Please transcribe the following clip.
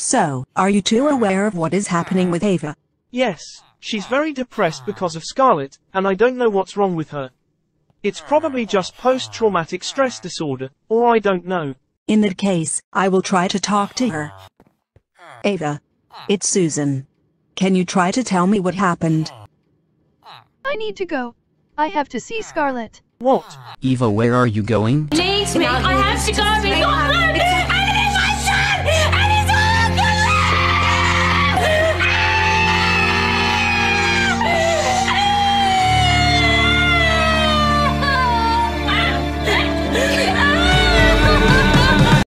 So, are you too aware of what is happening with Eva? Yes, she's very depressed because of Scarlett, and I don't know what's wrong with her. It's probably just post-traumatic stress disorder, or I don't know. In that case, I will try to talk to her. Eva. It's Susan. Can you try to tell me what happened? I need to go. I have to see Scarlett. What? Eva, where are you going? Please, me. I have to go.